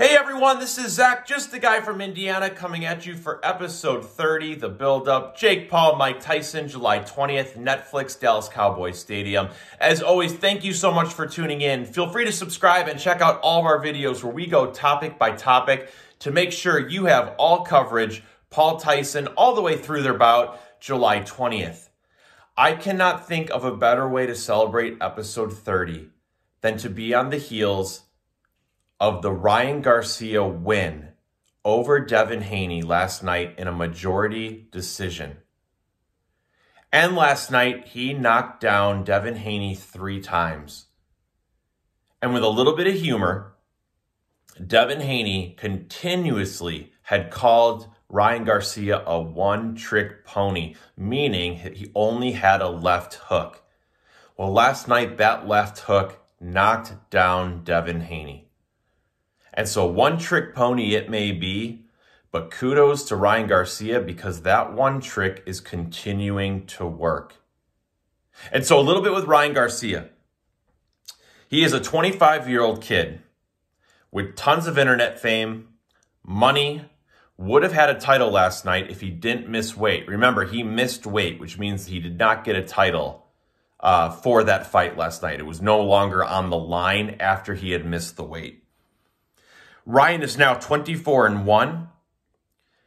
Hey everyone, this is Zach, just the guy from Indiana, coming at you for episode 30, the build-up. Jake Paul, Mike Tyson, July 20th, Netflix, Dallas Cowboys Stadium. As always, thank you so much for tuning in. Feel free to subscribe and check out all of our videos where we go topic by topic to make sure you have all coverage, Paul Tyson, all the way through their bout, July 20th. I cannot think of a better way to celebrate episode 30 than to be on the heels of the Ryan Garcia win over Devin Haney last night in a majority decision. And last night, he knocked down Devin Haney three times. And with a little bit of humor, Devin Haney continuously had called Ryan Garcia a one trick pony, meaning he only had a left hook. Well, last night, that left hook knocked down Devin Haney. And so one trick pony it may be, but kudos to Ryan Garcia because that one trick is continuing to work. And so a little bit with Ryan Garcia. He is a 25 year old kid with tons of internet fame, money, would have had a title last night if he didn't miss weight. Remember, he missed weight, which means he did not get a title uh, for that fight last night. It was no longer on the line after he had missed the weight. Ryan is now 24 and 1.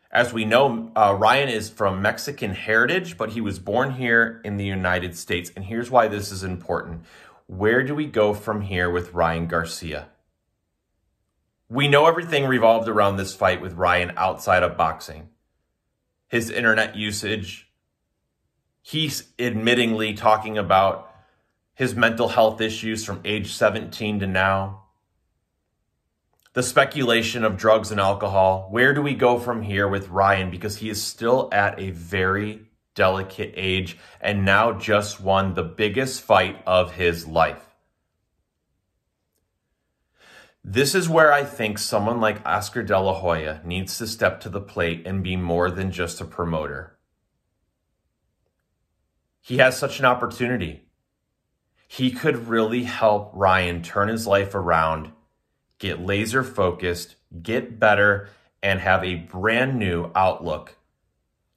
As we know, uh, Ryan is from Mexican heritage, but he was born here in the United States. And here's why this is important. Where do we go from here with Ryan Garcia? We know everything revolved around this fight with Ryan outside of boxing. His internet usage, he's admittingly talking about his mental health issues from age 17 to now the speculation of drugs and alcohol. Where do we go from here with Ryan? Because he is still at a very delicate age and now just won the biggest fight of his life. This is where I think someone like Oscar De La Hoya needs to step to the plate and be more than just a promoter. He has such an opportunity. He could really help Ryan turn his life around get laser focused, get better, and have a brand new outlook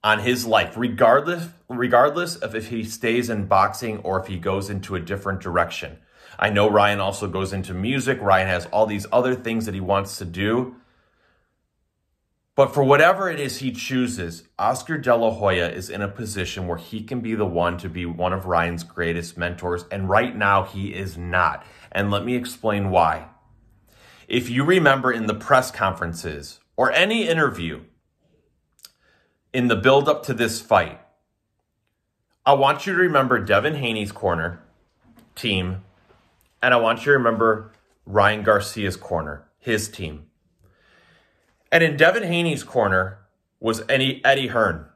on his life, regardless, regardless of if he stays in boxing or if he goes into a different direction. I know Ryan also goes into music. Ryan has all these other things that he wants to do. But for whatever it is he chooses, Oscar De La Hoya is in a position where he can be the one to be one of Ryan's greatest mentors. And right now, he is not. And let me explain why. If you remember in the press conferences or any interview in the build up to this fight, I want you to remember Devin Haney's corner team, and I want you to remember Ryan Garcia's corner, his team. And in Devin Haney's corner was Eddie, Eddie Hearn,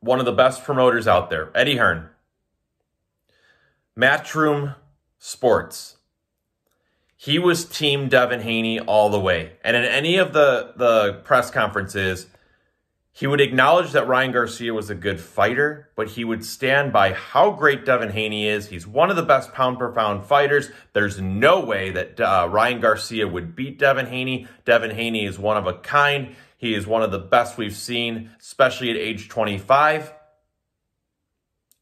one of the best promoters out there, Eddie Hearn. Matchroom Sports, he was team Devin Haney all the way. And in any of the, the press conferences, he would acknowledge that Ryan Garcia was a good fighter, but he would stand by how great Devin Haney is. He's one of the best pound per pound fighters. There's no way that uh, Ryan Garcia would beat Devin Haney. Devin Haney is one of a kind. He is one of the best we've seen, especially at age 25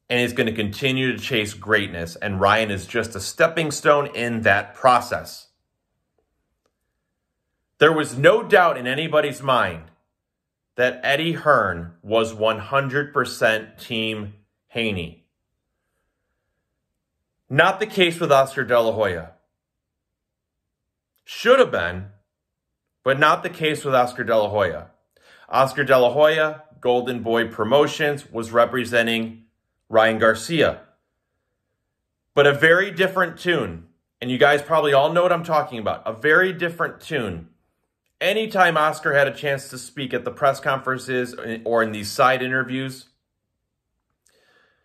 and is going to continue to chase greatness. And Ryan is just a stepping stone in that process. There was no doubt in anybody's mind that Eddie Hearn was 100% Team Haney. Not the case with Oscar De La Hoya. Should have been, but not the case with Oscar De La Hoya. Oscar De La Hoya, Golden Boy Promotions, was representing Ryan Garcia. But a very different tune. And you guys probably all know what I'm talking about. A very different tune. Anytime Oscar had a chance to speak at the press conferences uh, or in these side interviews,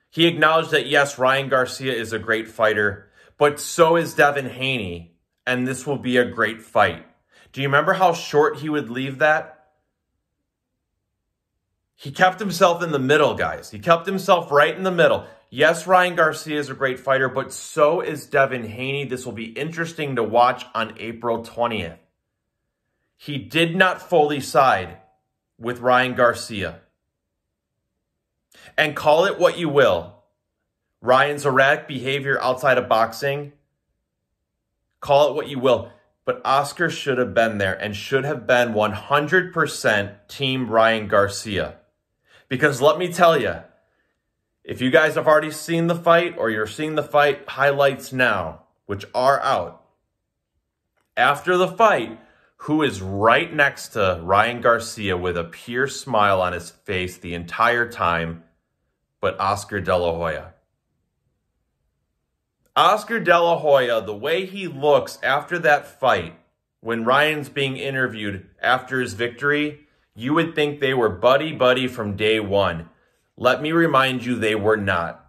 he acknowledged that yes, Ryan Garcia is a great fighter, but so is Devin Haney, and this will be a great fight. Do you remember how short he would leave that? He kept himself in the middle, guys. He kept himself right in the middle. Yes, Ryan Garcia is a great fighter, but so is Devin Haney. This will be interesting to watch on April 20th. He did not fully side with Ryan Garcia. And call it what you will. Ryan's erratic behavior outside of boxing, call it what you will. But Oscar should have been there and should have been 100% Team Ryan Garcia. Because let me tell you, if you guys have already seen the fight or you're seeing the fight highlights now, which are out, after the fight, who is right next to Ryan Garcia with a pure smile on his face the entire time, but Oscar De La Hoya. Oscar De La Hoya, the way he looks after that fight, when Ryan's being interviewed after his victory, you would think they were buddy buddy from day one. Let me remind you, they were not.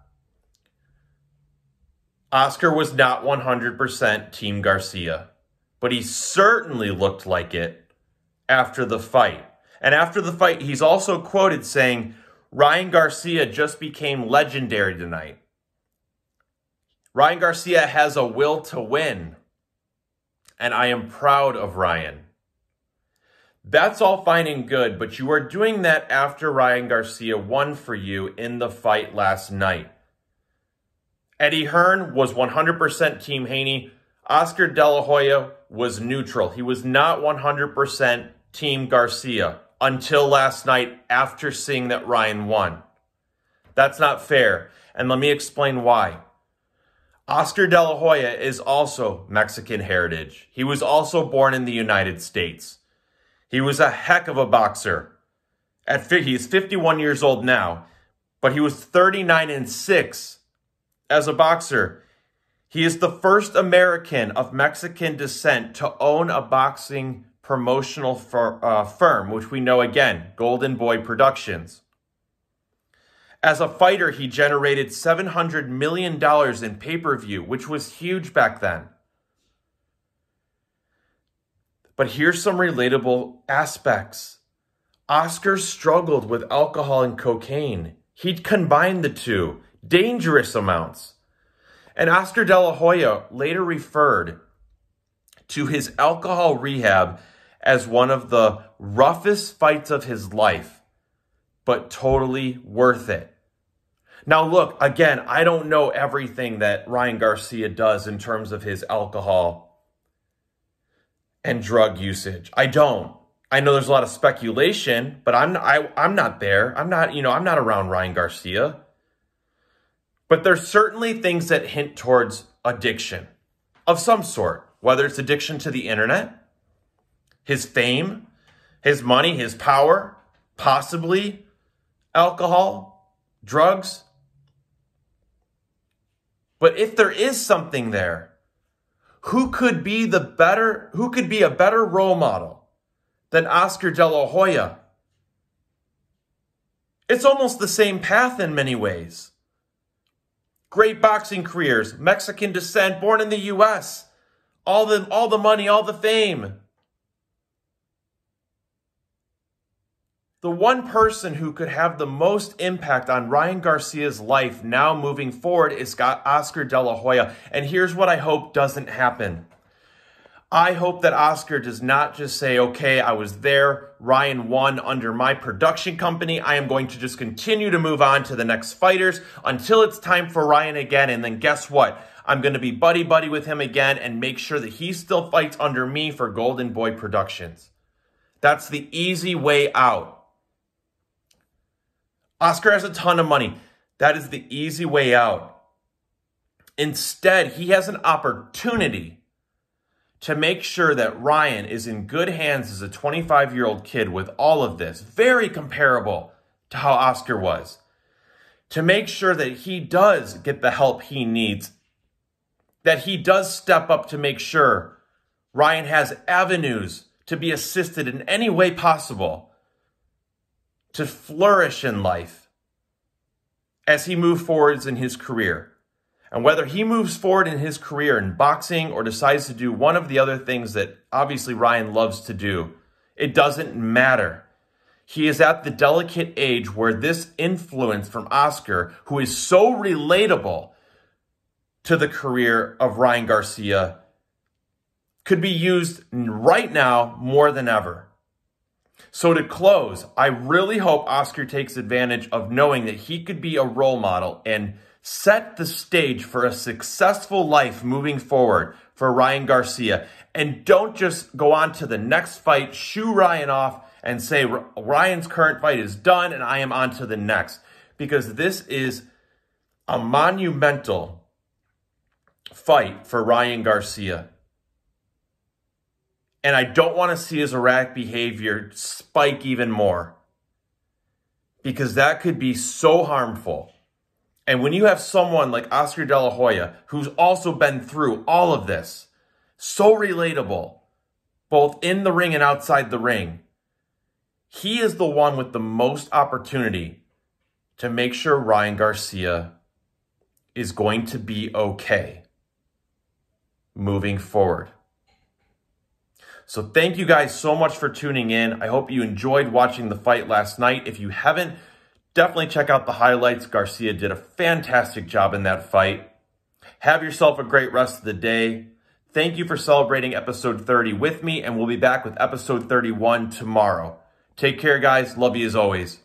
Oscar was not 100% Team Garcia, but he certainly looked like it after the fight. And after the fight, he's also quoted saying, Ryan Garcia just became legendary tonight. Ryan Garcia has a will to win, and I am proud of Ryan. That's all fine and good, but you are doing that after Ryan Garcia won for you in the fight last night. Eddie Hearn was 100% Team Haney. Oscar De La Hoya was neutral. He was not 100% Team Garcia until last night after seeing that Ryan won. That's not fair. And let me explain why. Oscar De La Hoya is also Mexican heritage. He was also born in the United States. He was a heck of a boxer. At he's 51 years old now, but he was 39 and 6 as a boxer. He is the first American of Mexican descent to own a boxing promotional fir uh, firm, which we know again, Golden Boy Productions. As a fighter, he generated $700 million in pay per view, which was huge back then. But here's some relatable aspects. Oscar struggled with alcohol and cocaine. He'd combined the two, dangerous amounts. And Oscar De La Hoya later referred to his alcohol rehab as one of the roughest fights of his life, but totally worth it. Now, look, again, I don't know everything that Ryan Garcia does in terms of his alcohol and drug usage. I don't. I know there's a lot of speculation, but I'm I, I'm not there. I'm not, you know, I'm not around Ryan Garcia. But there's certainly things that hint towards addiction of some sort, whether it's addiction to the internet, his fame, his money, his power, possibly alcohol, drugs. But if there is something there, who could be the better, who could be a better role model than Oscar De La Hoya? It's almost the same path in many ways. Great boxing careers, Mexican descent, born in the U.S., all the, all the money, all the fame. The one person who could have the most impact on Ryan Garcia's life now moving forward is Oscar De La Hoya. And here's what I hope doesn't happen. I hope that Oscar does not just say, okay, I was there, Ryan won under my production company. I am going to just continue to move on to the next fighters until it's time for Ryan again. And then guess what? I'm going to be buddy buddy with him again and make sure that he still fights under me for Golden Boy Productions. That's the easy way out. Oscar has a ton of money. That is the easy way out. Instead, he has an opportunity to make sure that Ryan is in good hands as a 25 year old kid with all of this, very comparable to how Oscar was. To make sure that he does get the help he needs, that he does step up to make sure Ryan has avenues to be assisted in any way possible to flourish in life as he moves forwards in his career. And whether he moves forward in his career in boxing or decides to do one of the other things that obviously Ryan loves to do, it doesn't matter. he is at the delicate age where this influence from Oscar, who is so relatable to the career of Ryan Garcia, could be used right now more than ever. So to close, I really hope Oscar takes advantage of knowing that he could be a role model and set the stage for a successful life moving forward for Ryan Garcia. And don't just go on to the next fight, shoo Ryan off, and say Ryan's current fight is done and I am on to the next. Because this is a monumental fight for Ryan Garcia. And I don't want to see his erratic behavior spike even more. Because that could be so harmful. And when you have someone like Oscar De La Hoya, who's also been through all of this, so relatable, both in the ring and outside the ring, he is the one with the most opportunity to make sure Ryan Garcia is going to be okay moving forward. So thank you guys so much for tuning in. I hope you enjoyed watching the fight last night. If you haven't, definitely check out the highlights. Garcia did a fantastic job in that fight. Have yourself a great rest of the day. Thank you for celebrating episode 30 with me, and we'll be back with episode 31 tomorrow. Take care, guys. Love you as always.